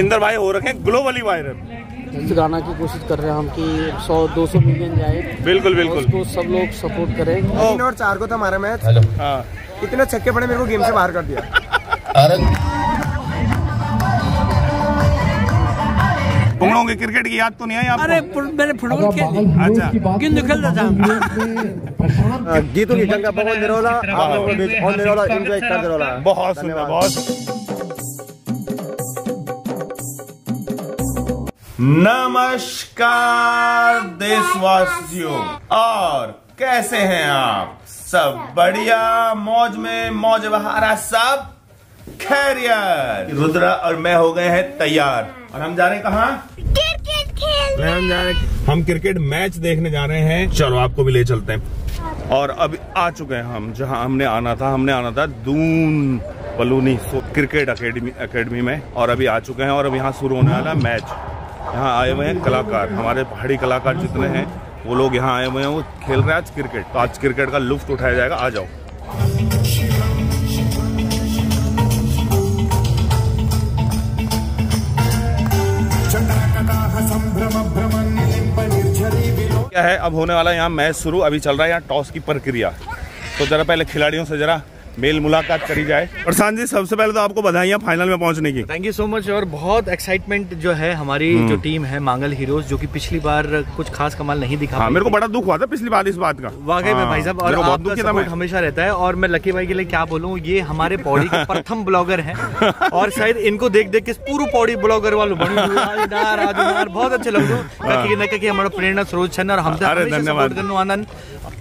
सिकंदर भाई हो रखे हैं ग्लोबली वायरल इस गाना की कोशिश कर रहे हैं हम कि 100 200 मिलियन जाए। बिल्कुल बिल्कुल। उसको सब लोग सपोर्ट करें। तीन और चार को था हमारा मैच हाँ। इतने छक्के पड़े मेरे को गेम से बाहर कर दिया। तुम लोगों की क्रिकेट की याद तो नहीं आई आपको? अरे मैंने फुटबॉल खेली। अच्छा। गेंद खेलता था। गीतों की गंगा बहुत निरोला। आप लोगों के और निरोला एंजॉय कर निरोला। बहुत सुंदर बहुत नमस्कार देशवासियों। और कैसे हैं आप? सब बढ़िया? मौज में मौज बहारा सब खैरियत। रुद्रा और मैं हो गए हैं तैयार। और हम जा रहे हैं कहाँ? क्रिकेट हम जा रहे हैं हम क्रिकेट मैच देखने जा रहे हैं। चलो आपको भी ले चलते हैं। और अभी आ चुके हैं हम जहाँ हमने आना था। हमने आना था Doon Baluni cricket academy academy में। और अभी आ चुके हैं और अब यहाँ शुरू होने वाला मैच। यहाँ आए हुए हैं कलाकार। हमारे पहाड़ी कलाकार जितने हैं, वो लोग यहाँ आए हुए हैं, वो खेल रहे हैं आज क्रिकेट। तो आज क्रिकेट का लुफ्त उठाया जाएगा, आ जाओ। क्या है? अब होने वाला यहाँ मैच शुरू, अभी चल रहा है यहाँ टॉस की प्रक्रिया। तो जरा पहले खिलाड़ियों से जरा मेल मुलाकात करी जाए। प्रशांत जी सबसे पहले तो आपको बधाइयाँ फाइनल में पहुँचने की। थैंक यू सो मच और बहुत एक्साइटमेंट जो है हमारी जो टीम है मांगल हीरोज जो कि पिछली बार कुछ खास कमाल नहीं दिखा हाँ मेरे को बड़ा दुख हुआ था पिछली बार इस बात का। वाकई में हाँ, भाई साहब और बहुत आपका दुख था सपोर्ट हमेशा रहता है और मैं लकी भाई के लिए क्या बोलूँ ये हमारे पौड़ी के प्रथम ब्लॉगर है। और शायद इनको देख देख के पूरा पौड़ी ब्लॉगर वालों बहुत अच्छे लगते हो। हमारा प्रेरणा सरोज छन और हमसे धन्यवाद। आनंद।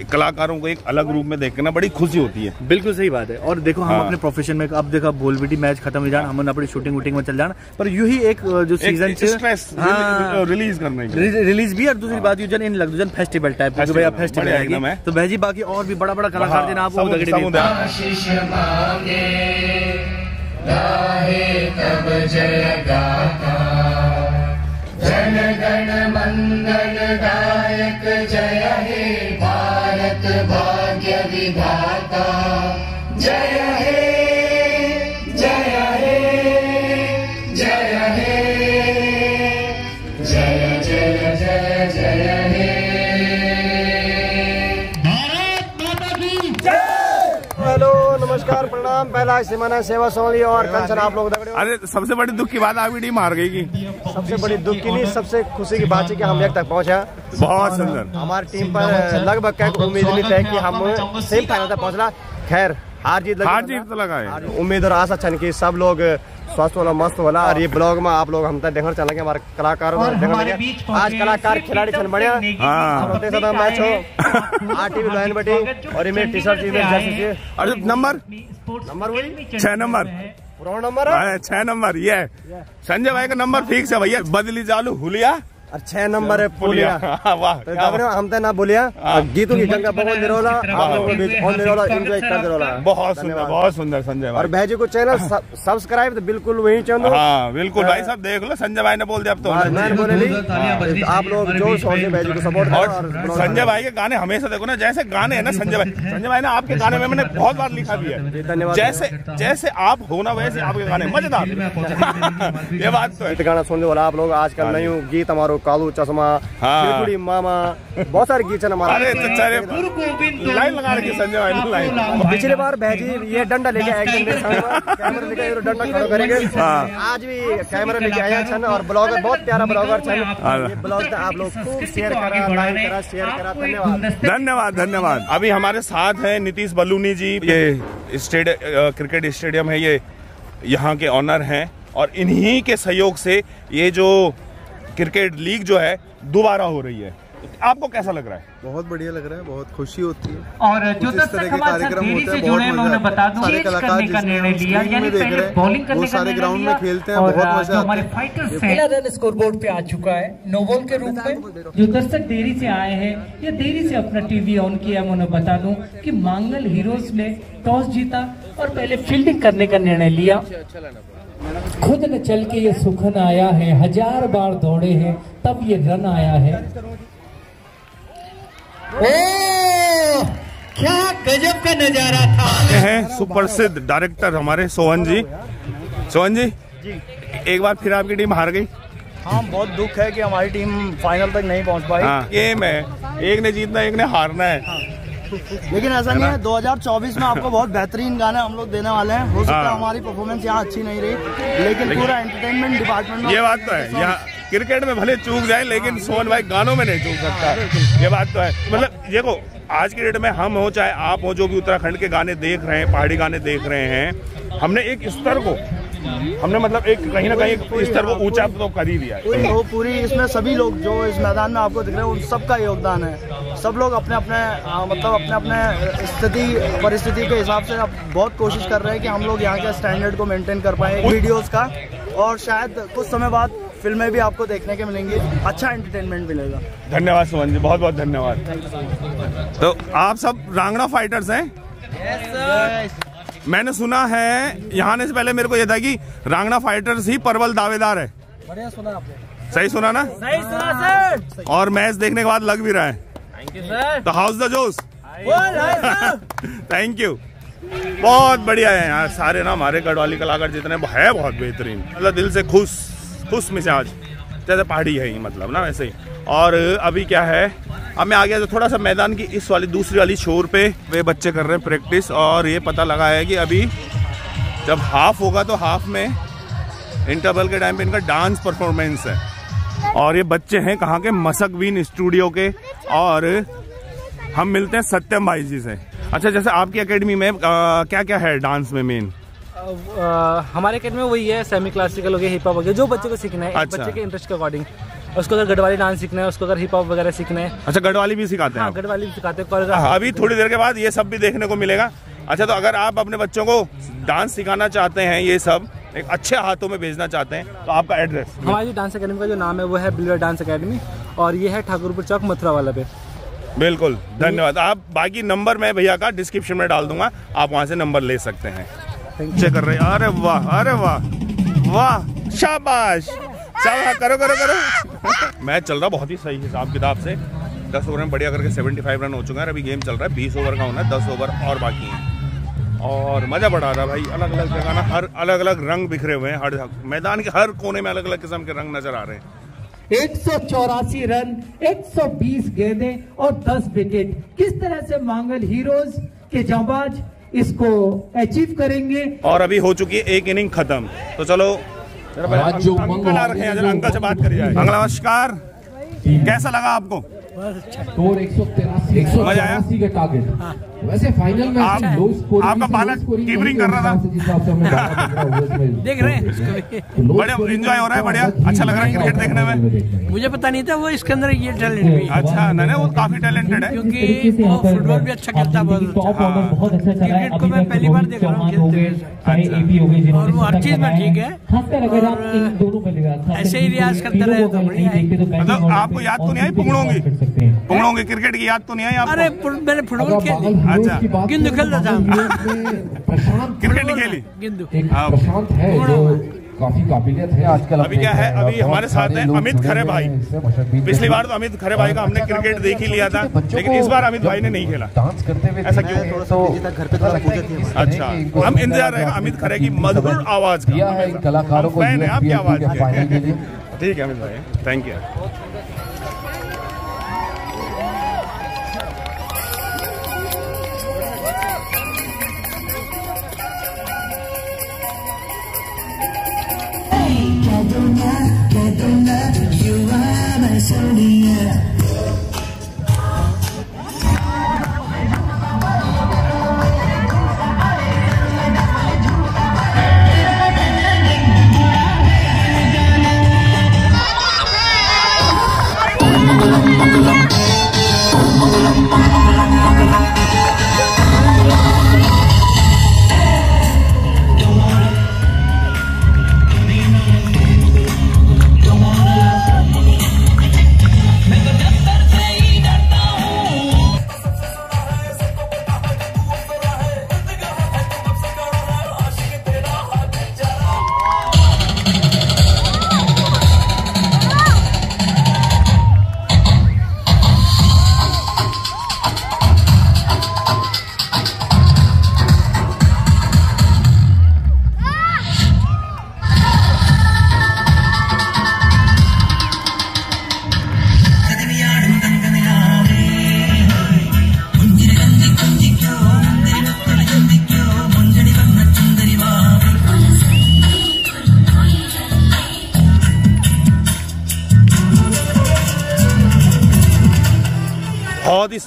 कलाकारों को एक अलग रूप में देखना बड़ी खुशी होती है। बिल्कुल सही बात है। और देखो हम हाँ। अपने प्रोफेशन में अब देखो बोल बेटी मैच खत्म हो जाना हम अपनी शूटिंग वूटिंग में चल जाना पर यू ही एक जो सीज़न स्ट्रेस रिलीज़ करने रिलीज़ भी और दूसरी बात यूजन इन लग जन फेस्टिवल टाइप का फेस्टिवल आएगी। तो भाई जी बाकी और भी बड़ा बड़ा कलाकार देना आप वो समुद्र- दगड़ी समुद्र। हेलो नमस्कार प्रणाम पहला सिमाना सेवा सोनी और कंचन आप लोग हो। अरे सबसे बड़ी दुख की बात आपकी टीम हार गई की? सबसे बड़ी दुख की नहीं सबसे खुशी की बात है कि हम एक तक पहुँचा। बहुत सुंदर। हमारी टीम पर लगभग क्या उम्मीद नहीं था कि हम सेमीफाइनल तक पहुँचना खैर हार जीत हार जीत तो लगा है उम्मीद और आशा छन की सब लोग स्वस्थ होला मस्त होला और ये ब्लॉग में आप लोग हम तक देखना चलेंगे हमारे कलाकार आज कलाकार खिलाड़ी छन बढ़िया। हाँ। मैच हो। आर टीवी लाइन बटी और ये मेरी टी शर्ट अरे नंबर? नंबर वही? छह नंबर। नंबर है? हाँ, छह नंबर ये। संजय भाई का नंबर फिक्स है भैया बदली जालू हुलिया। और छह नंबर है पुलिया। हाँ, वाह तो हम तो ना बोलिया। और गीतों की गंगा बहुत निरोला आप लोगों के बीच और निरोला एंजॉय कर निरोला बहुत सुंदर बहुत सुंदर संजय और भाई। भाई जी को चैनल सब्सक्राइब तो बिल्कुल वही चाहूँ हाँ बिल्कुल भाई साहब देख लो संजय भाई ने बोल दिया अब तो। मैंने बोले नहीं आप लोग ज़ोर शोर से भाई जी को सपोर्ट और और संजय भाई के गाने हमेशा देखो ना जैसे गाने हैं ना संजय भाई। संजय भाई ने आपके गाने में मैंने बहुत बार लिखा भी है। धन्यवाद। जैसे जैसे आप हो ना वैसे आपके गाने मज़ेदार। ये बात तो है। गाना सुन वाला आप लोग। आजकल नयू गीत हमारो कालू चश्मा हाँ। मामा बहुत सारे गीत है हमारे। तो लाइन लगा रखी संजय भाई लाइन। पिछले बार भैजी ये डंडा लेके आए कैमरा लेके डंडा खड़ा करेंगे। हाँ। आज भी कैमरा लेके आया छन और ब्लॉगर बहुत प्यारा ब्लॉगर छन। हाँ। ब्लॉग आप लोग खूब शेयर करा लाइक करा शेयर करा। धन्यवाद। धन्यवाद धन्यवाद। अभी हमारे साथ हैं नीतीश बलूनी जी। ये स्टेड क्रिकेट स्टेडियम है ये। यहाँ के ऑनर हैं और इन्हीं के सहयोग से ये जो क्रिकेट लीग जो है दोबारा हो रही है। आपको कैसा लग रहा है? बहुत बढ़िया लग रहा है बहुत खुशी होती है। और जो इस तरह के कार्यक्रम होते हैं बहुत मज़ा बता आता दूँ है। सारे कलाकार करने का जिसमें निर्णय हम लिया स्क्रीन यानी में देख पहले रहे हैं बॉलिंग करने वो का सारे ग्राउंड में खेलते हैं बहुत मज़ा आता हमारे है। फाइटर्स हैं। रन स्कोर बोर्ड पे आ चुका है नो बॉल के रूप में। जो दर्शक देरी से आए हैं या देरी से अपना टीवी ऑन किया मैं उन्हें बता दूँ कि मांगल हीरोज ने टॉस जीता और पहले फील्डिंग करने का निर्णय लिया। खुद न चल के ये सुखन आया है हज़ार बार दौड़े हैं तब ये रन आया है। ओ क्या गजब का नज़ारा था। हैं सुप्रसिद्ध डायरेक्टर हमारे सोहन जी। सोहन जी एक बार फिर आपकी टीम हार गई? हाँ बहुत दुख है कि हमारी टीम फाइनल तक नहीं पहुँच पाई। हाँ। गेम है। एक ने जीतना एक ने हारना है। लेकिन ऐसा नहीं है 2024 में आपको बहुत बेहतरीन गाने हम लोग देने वाले हैं। हो सकता है हाँ। हमारी परफॉर्मेंस यहाँ अच्छी नहीं रही लेकिन पूरा एंटरटेनमेंट डिपार्टमेंट में ये बात तो है यहाँ क्रिकेट में भले चूक जाए लेकिन सोहन भाई गानों में नहीं चूक सकता। ये बात तो है। मतलब देखो आज की डेट में हम हो चाहे आप हो जो भी उत्तराखंड के गाने देख रहे हैं पहाड़ी गाने देख रहे हैं हमने एक स्तर को हमने मतलब एक कहीं ना कहीं स्तर को ऊँचा तो कर ही दिया है। वो पूरी इसमें सभी लोग जो इस मैदान में आपको दिख रहे हैं उन सबका योगदान है। सब लोग अपने अपने मतलब अपने अपने स्थिति परिस्थिति के हिसाब से अब बहुत कोशिश कर रहे हैं कि हम लोग यहाँ के स्टैंडर्ड को मेंटेन कर पाए वीडियोस का। और शायद कुछ समय बाद फ़िल्में भी आपको देखने के मिलेंगी। अच्छा एंटरटेनमेंट मिलेगा। धन्यवाद सुमन जी बहुत बहुत धन्यवाद। तो आप सब रांगड़ा फाइटर्स हैं? मैंने सुना है यहाँ आने से पहले मेरे को यह था कि रांगड़ा फाइटर्स ही परवल दावेदार है। बढ़िया सुना आपने। सही सुना ना? सही सुना सर। और मैच देखने के बाद लग भी रहा है। थैंक यू सर तो how's the josh thank you बहुत बढ़िया है यार सारे ना हमारे गढ़वाली कलाकार जितने है बहुत बेहतरीन। मतलब दिल से खुश खुश मिजाज जैसे पहाड़ी है ही मतलब ना वैसे ही। और अभी क्या है? अब मैं आ गया तो थोड़ा सा मैदान की इस वाली दूसरी वाली शोर पे। वे बच्चे कर रहे हैं प्रैक्टिस और ये पता लगा है कि अभी जब हाफ़ होगा तो हाफ़ में इंटरवल के टाइम पे इनका डांस परफॉर्मेंस है। और ये बच्चे हैं कहाँ के? मसकवीन स्टूडियो के। और हम मिलते हैं सत्यम भाई जी से। अच्छा जैसे आपकी अकेडमी में आ, क्या क्या है डांस में मेन हमारे अकेडमी में वही है सेमी क्लासिकल हो गया हिप हॉप हो गया जो बच्चे को सीखना है अच्छा। बच्चे के इंटरेस्ट के अकॉर्डिंग उसको अगर गढ़वाली डांस सीखना है उसको अगर हिप हॉप वगैरह सीखना है। अच्छा गढ़वाली भी सिखाते हैं हाँ गढ़वाली भी सिखाते हैं हाँ, अभी थोड़ी देर के बाद ये सब भी देखने को मिलेगा। अच्छा तो अगर आप अपने बच्चों को डांस सिखाना चाहते हैं ये सब एक अच्छे हाथों में भेजना चाहते हैं तो आपका एड्रेस हमारी जो डांस अकेडमी का जो नाम है वो है बिल्डर डांस अकेडमी और ये है ठाकुरपुर चौक मथुरा वाला पे। बिल्कुल धन्यवाद। आप बाकी नंबर मैं भैया का डिस्क्रिप्शन में डाल दूँगा आप वहाँ से नंबर ले सकते हैं। चेक कर रहे अरे वाह अरे वाह वाह शाबाश। शाबाश करो करो करो। मैच चल रहा बहुत ही सही हिसाब किताब से। दस ओवर में बढ़िया करके 75 रन हो चुके हैं अभी गेम चल रहा है। 20 ओवर का होना है 10 ओवर और बाकी हैं। और मज़ा बढ़ा रहा भाई अलग अलग जगह ना हर अलग अलग रंग बिखरे हुए हैं हर मैदान के हर कोने में अलग अलग किस्म के रंग नज़र आ रहे हैं। एक सौ चौरासी रन 120 गेंदें और 10 विकेट किस तरह से मांगल हीरोज के जाबाज इसको अचीव करेंगे? और अभी हो चुकी है एक इनिंग खत्म। तो चलो आज जो अंकल- आ रखे हैं अंकल से बात करिए। नमस्कार। कैसा लगा आपको? स्कोर एक सौ तिरासी एक सौ मज़ा आया? तिरासी का टारगेट वैसे फाइनल में आप- आपका बालक कीपरिंग कर रहा था। देख रहे हैं बढ़िया enjoy हो रहा है, बढ़िया? अच्छा लग रहा है क्रिकेट देखने में? मुझे पता नहीं था वो इसके अंदर ये टैलेंट भी अच्छा नहीं वो काफ़ी टैलेंटेड है क्योंकि वो फुटबॉल भी अच्छा खेलता है बहुत अच्छा अच्छा चला है क्रिकेट को मैं पहली बार देख रहा हूँ खेलते अच्छा। एबी हो गए जिन्होंने और वो हर चीज़ में ठीक है। खासकर अगर आप और इन दोनों पे लगा खासकर ऐसे ही रियाज दोनों करते रहे तो बढ़िया है। तो मतलब आपको याद तो नहीं आई पुंगड़ोंगी? सकते हैं। पुंगड़ोंगे क्रिकेट की याद तो नहीं आई अरे आपको मैंने फुटबॉल खेली। अच्छा। की गिंदू खेलता तो था। क्रिकेट नहीं खेली? गिंदू। एक हाँ। प्रशांत है जो काफ़ी काबिलियत है आजकल अभी क्या है? अभी हमारे साथ हैं अमित खरे भाई। पिछली बार तो अमित खरे भाई का हमने क्रिकेट देख ही लिया था लेकिन इस बार अमित भाई ने नहीं खेला। डांस करते हुए ऐसा क्यों? है तो घर पे हमारी। अच्छा हम इंतज़ार रहेगा अमित खरे की मधुर आवाज़ का। कलाकारों को फ़ैन है आपकी आवाज़। के लिए। ठीक है अमित भाई थैंक यू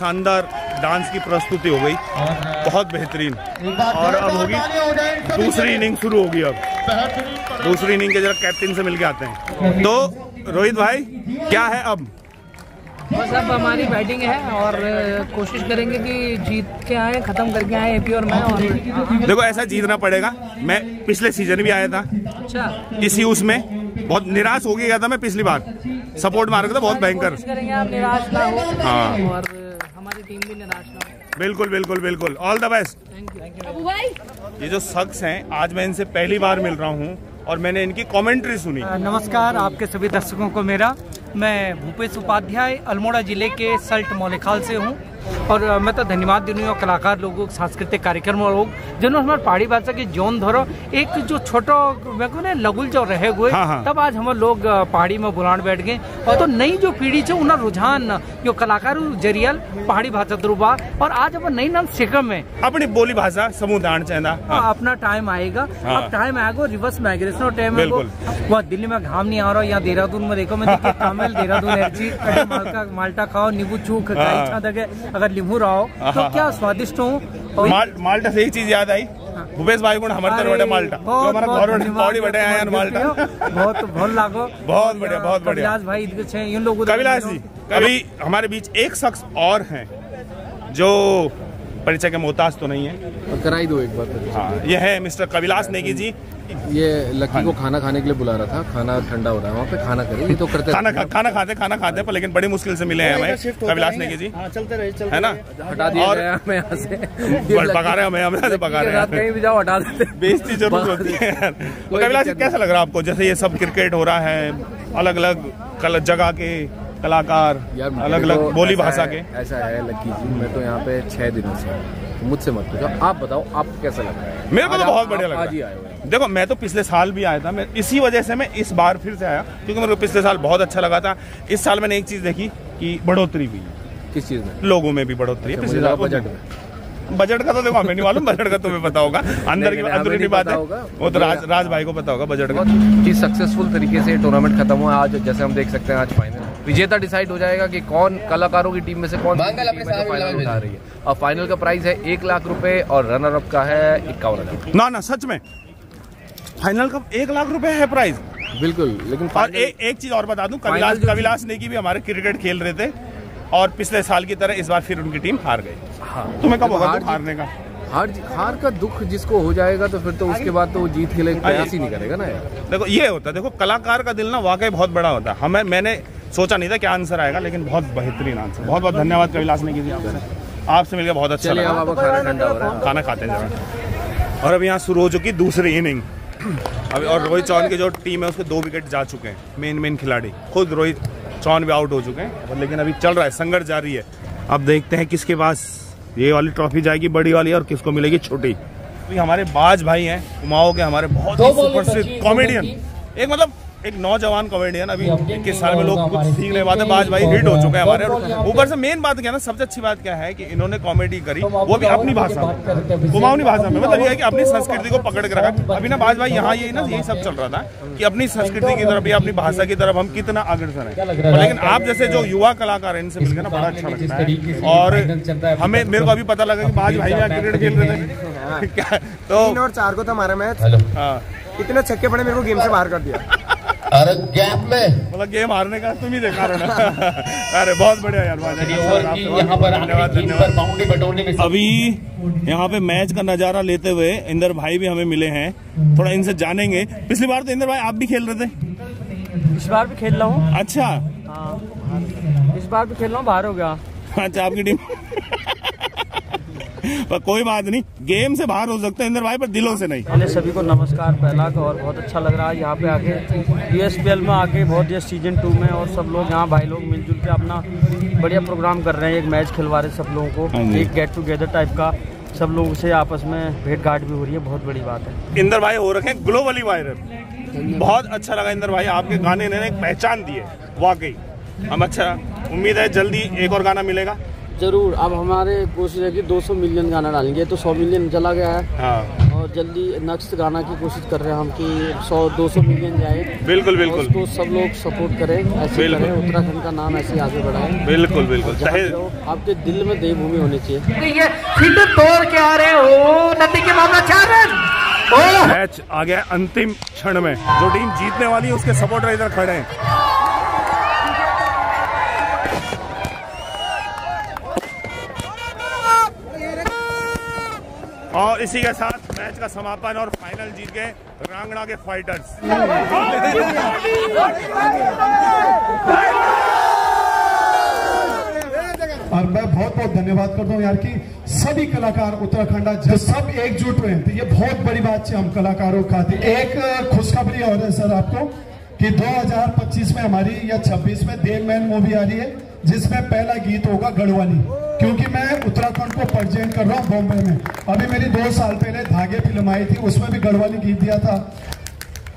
शानदार डांस की प्रस्तुति हो गई। बहुत बेहतरीन। और अब होगी दूसरी इनिंग शुरू होगी अब। दूसरी इनिंग के जरा कैप्टन से मिलके आते हैं। तो रोहित भाई क्या है अब? बस अब हमारी बैटिंग है और कोशिश करेंगे कि जीत के आए खत्म करके आए एपी और मैं और देखो ऐसा जीतना पड़ेगा। मैं पिछले सीज़न भी आया था। अच्छा। इसी उसमें बहुत निराश हो गया था मैं पिछली बार। सपोर्ट मार रहा था बहुत भयंकर। करेंगे आप निराश ना हो। हाँ। और हमारी टीम भी निराश ना हो। बिल्कुल बिल्कुल बिल्कुल। ऑल द बेस्ट अबू भाई। ये जो शख्स हैं आज मैं इनसे पहली बार मिल रहा हूँ और मैंने इनकी कमेंट्री सुनी। नमस्कार आपके सभी दर्शकों को मेरा। मैं भूपेश उपाध्याय अल्मोड़ा ज़िले के सल्ट मोलेखाल से हूँ। और मैं तो धन्यवाद दूँगी और कलाकार लोगों सांस्कृतिक कार्यक्रम लोग जिन्होंने हमारे पहाड़ी भाषा के जोन धरो एक जो छोटो मेरे को ना लगुल जो रहे हुए हाँ, हाँ। तब आज हम लोग पहाड़ी में बुलान बैठ गए और तो नई जो पीढ़ी छे उनका रुझान जो कलाकार जरियल पहाड़ी भाषा द्रुबा और आज अपन नई नाम सिकम में अपनी बोली भाषा समुदान चाहना हाँ, अपना टाइम आएगा हाँ। अब टाइम आएगा रिवर्स माइग्रेशन और टाइम वहाँ दिल्ली में घाम नहीं आ रहा यहाँ देहरादून में देखो मैं देहरादून माल्टा खाओ नींबू चूक हाँ। अगर नींबू रहो तो हाँ, क्या स्वादिष्ट हो? माल, माल्टा से एक चीज़ याद आई। भूपेश भाई गुण हमारे तरफ़ बटे माल्टा। जो बहुत- माल्टा। बहुत बहुत लागो। बहुत बढ़िया, बहुत बढ़िया। भाई इन लोगों कविलास जी अभी हमारे बीच एक शख्स और हैं जो परिचय के मोहताज तो नहीं है। कराई दो एक बार हाँ ये है मिस्टर कविलास नेगी जी। ये लकी को खाना खाने के लिए बुला रहा था। खाना ठंडा हो रहा है वहाँ पे खाना करे। ये तो करते खाना खा, खाना खाते खाना खाते पर लेकिन बड़ी मुश्किल से मिले हैं हमें कविलास नेगी जी। हाँ चलते रहे चलते है ना? हटा दिया और- गया हमें यहाँ से। पका रहे हैं हमें हमें से पका रहे हैं। कहीं भी जाओ हटा देते बेइज्जती ज़रूर होती है। तो कविलास कैसा लग रहा है आपको? जैसे ये सब क्रिकेट हो रहा है अलग अलग जगह के कलाकार यार अलग अलग बोली भाषा के। ऐसा है लक्की जी मैं तो यहाँ पे छह दिनों से तो मुझसे मत पूछो आप बताओ आपको कैसा लग रहा है? मेरे को तो बहुत बढ़िया लग आज रहा हैं। देखो मैं तो पिछले साल भी आया था मैं इसी वजह से मैं इस बार फिर से आया क्योंकि मेरे को पिछले साल बहुत अच्छा लगा था। इस साल मैंने एक चीज़ देखी कि बढ़ोतरी हुई किस चीज़ में? लोगों में भी बढ़ोतरी है मुझे पिछले साल बजट में बजट का तो देखो हमें नहीं मालूम बजट का तुम्हें पता होगा। अंदर की अंदरूनी बात है। वो तो राज राज भाई को पता होगा बजट का। ही सक्सेसफुल तरीके से टूर्नामेंट खत्म हुआ आज जैसे हम देख सकते हैं आज फाइनल विजेता डिसाइड हो जाएगा कि कौन कलाकारों की टीम में से कौन टीम में फाइनल उठा रही है। और फाइनल का प्राइस है एक लाख रुपए और रनर अप का है इक्यावन हज़ार। ना ना सच में। फाइनल का एक लाख रुपए है प्राइस बिल्कुल लेकिन और ए, एक चीज़ और बता दूँ कविलास कविलास नेगी भी हमारे क्रिकेट खेल रहे थे और पिछले साल की तरह इस बार फिर उनकी टीम हार गई। हाँ। तुम्हें कब होगा हारने का? हार हार का दुख जिसको हो जाएगा तो फिर तो उसके बाद तो वो जीत के लिए प्रयास ही नहीं करेगा ना यार। देखो ये होता है देखो कलाकार का दिल ना वाकई बहुत बड़ा होता है। हमें मैंने सोचा नहीं था क्या आंसर आएगा लेकिन बहुत बेहतरीन आंसर। बहुत बहुत धन्यवाद कविलास नेगी जी आपसे। आपसे मिलकर बहुत अच्छा लगा। आपका खाना ठंडा हो रहा है। खाना खाते हैं जरा। और अब यहाँ शुरू हो चुकी दूसरी इनिंग। अभी और रोहित चौहान की जो टीम है उसके दो विकेट जा चुके हैं मेन मेन खिलाड़ी। खुद रोहित चौहान भी आउट हो चुके हैं और लेकिन अभी चल रहा है संघर्ष जारी है। अब देखते हैं किसके पास ये वाली ट्रॉफी जाएगी बड़ी वाली और किसको मिलेगी छोटी। अभी हमारे बाज भाई हैं कुमाओं के हमारे बहुत ही सुप्रसिद्ध कॉमेडियन एक मतलब एक नौजवान कॉमेडियन अभी इक्कीस साल में लोग कुछ सीख नहीं पाते बाज भाई हिट हो चुके हैं हमारे। और ऊपर से मेन बात क्या ना सबसे अच्छी बात क्या है कि इन्होंने कॉमेडी करी वो भी अपनी भाषा में। कुमाऊनी भाषा में। मतलब ये है कि अपनी संस्कृति को पकड़ के रखा। अभी ना बाज भाई यहाँ ये ना यही सब चल रहा था कि अपनी संस्कृति की तरफ़ या अपनी भाषा की तरफ़ हम कितना अग्रसर है। लेकिन आप जैसे जो युवा कलाकार हैं इनसे मिलकर ना बड़ा अच्छा लगता है। और हमें मेरे को अभी पता लगा कि बाज भाई क्रिकेट खेल रहे थे। तो और चार को था हमारा मैच। हाँ। इतने छक्के पड़े मेरे को गेम से बाहर कर दिया। अरे गैप में। मतलब गेम हारने का तुम ही देखा रहे अरे बहुत बढ़िया यार यहाँ पर धन्यवाद धन्यवाद। बाउंड्री बटोरने में अभी यहाँ पे मैच का नज़ारा लेते हुए इंदर भाई भी हमें मिले हैं। थोड़ा इनसे जानेंगे। पिछली बार तो इंदर भाई आप भी खेल रहे थे। इस बार भी खेल रहा हूँ। अच्छा। हाँ। इस बार भी खेल रहा हूँ बाहर हो गया। अच्छा आपकी टीम पर कोई बात नहीं। गेम से बाहर हो सकते हैं इंदर भाई पर दिलों से नहीं। पहले सभी को नमस्कार पहला का और बहुत अच्छा लग रहा है। यहाँ पे आके यूएसपीएल में आके बहुत ये सीज़न टू में और सब लोग यहाँ भाई लोग मिलजुल के अपना बढ़िया प्रोग्राम कर रहे हैं। एक मैच खिलवा रहे सब लोगों हाँ को एक गेट टुगेदर टाइप का सब लोगों से आपस में भेंट घाट भी हो रही है। बहुत बड़ी बात है। इंदर भाई हो रखे ग्लोबली वायरल बहुत अच्छा लगा इंदर भाई आपके गाने ने एक पहचान दी है वाकई। हम अच्छा उम्मीद है जल्दी एक और गाना मिलेगा। ज़रूर अब हमारे कोशिश है कि 200 मिलियन गाना डालेंगे तो 100 मिलियन चला गया है। हाँ। और जल्दी नेक्स्ट गाना की कोशिश कर रहे हैं हम कि 100 200 मिलियन जाए। बिल्कुल, बिल्कुल। उसको सब लोग सपोर्ट करें ऐसे करें उत्तराखंड का नाम ऐसे ही आगे बढ़ाए। बिल्कुल बिल्कुल। आपके दिल में देवभूमि होनी चाहिए। तोड़ के आ रहे हो नदी के मामला मैच आ गया अंतिम क्षण में। जो टीम जीतने वाली है उसके सपोर्टर इधर खड़े हैं। और इसी के साथ मैच का समापन और फाइनल जीत गए रांगड़ा के फाइटर्स और मैं बहुत बहुत धन्यवाद करता हूँ यार कि सभी कलाकार उत्तराखंड जो सब एकजुट हुए तो ये बहुत बड़ी बात है हम कलाकारों का। एक खुशखबरी और है सर आपको कि 2025 में हमारी या 26 में देव मैन मूवी आ रही है, जिसमें पहला गीत होगा गढ़वाली। क्योंकि मैं उत्तराखंड को प्रेजेंट कर रहा हूँ बॉम्बे में। अभी मेरी दो साल पहले धागे फ़िल्म आई थी, उसमें भी गढ़वाली गीत दिया था।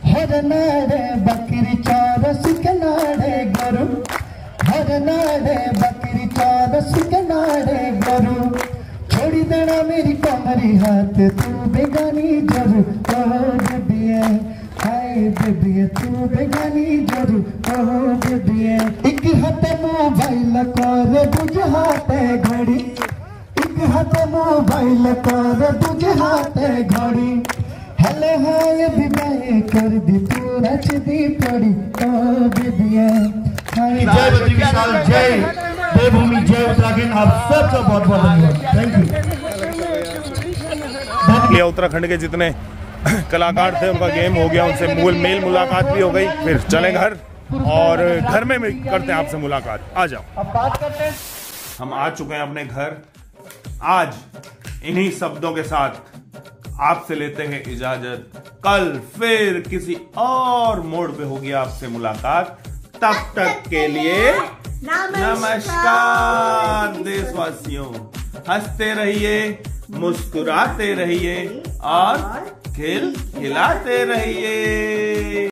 हर नाड़े बकरी चौरस के नाड़े गरु। हर नाड़े बकरी चौरस के नाड़े गरु। छोड़ी देना मेरी कमरी हाथ, तू बेगानी जरू कहो बेबिए हाय बेबिए तू बेगानी जरू कहो बेबिए एक हाथ मोबाइल कर हाथ घड़ी एक हाथ मोबाइल कर हाथ घड़ी हले हाय विवाह कर दी तू रच दी पड़ी ओ बेबिए हाय जय विशाल जय देवभूमि जय उत्तराखंड आप सबका बहुत बहुत धन्यवाद थैंक यू ये उत्तराखंड के जितने कलाकार थे उनका गेम हो गया उनसे मूल मेल मुलाकात भी हो गई फिर चले घर और घर में भी करते हैं आपसे मुलाकात। आ जाओ। अब बात करते हैं। हम आ चुके हैं अपने घर। आज इन्हीं शब्दों के साथ आपसे लेते हैं इजाज़त। कल फिर किसी और मोड़ पे होगी आपसे मुलाकात। तब तक के लिए नमस्कार देशवासियों। हँसते रहिए मुस्कुराते रहिए और खिल खिलाते रहिए।